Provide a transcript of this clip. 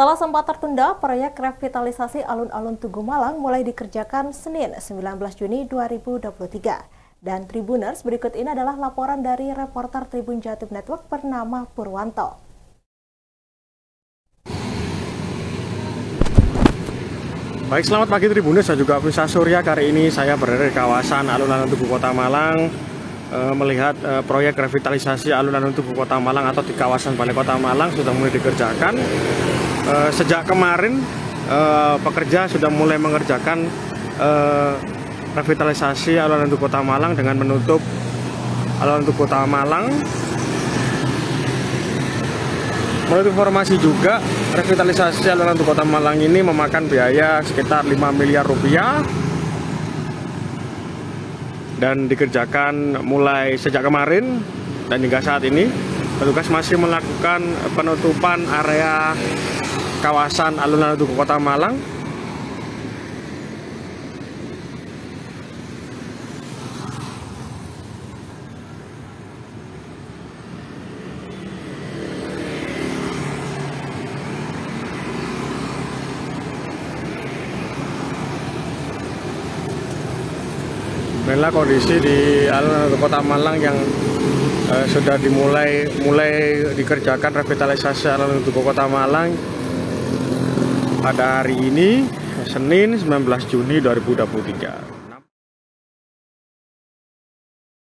Setelah sempat tertunda, proyek revitalisasi alun-alun Tugu Malang mulai dikerjakan Senin 19 Juni 2023. Dan Tribuners berikut ini adalah laporan dari reporter Tribun Jatim Network bernama Purwanto. Baik, selamat pagi Tribuners dan juga Bisa Surya. Kali ini saya berada di kawasan alun-alun Tugu Kota Malang Eh, melihat uh, proyek revitalisasi alun-alun tubuh kota Malang atau di kawasan Balai Kota Malang sudah mulai dikerjakan. Uh, sejak kemarin uh, pekerja sudah mulai mengerjakan uh, revitalisasi alun-alun tubuh kota Malang dengan menutup alun-alun tubuh kota Malang. Menurut informasi juga, revitalisasi alun-alun tubuh kota Malang ini memakan biaya sekitar 5 miliar rupiah dan dikerjakan mulai sejak kemarin dan hingga saat ini petugas masih melakukan penutupan area kawasan alun-alun Kota Malang. Inilah kondisi di alun-alun Kota Malang yang uh, sudah dimulai mulai dikerjakan revitalisasi alun-alun Kota Malang pada hari ini Senin 19 Juni 2023.